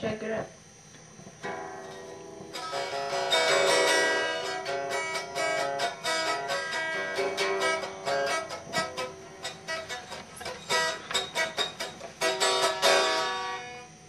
check it out.